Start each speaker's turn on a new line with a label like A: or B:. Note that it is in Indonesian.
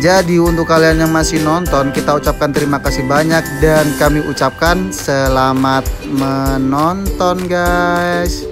A: Jadi untuk kalian yang masih nonton kita ucapkan terima kasih banyak dan kami ucapkan selamat menonton guys.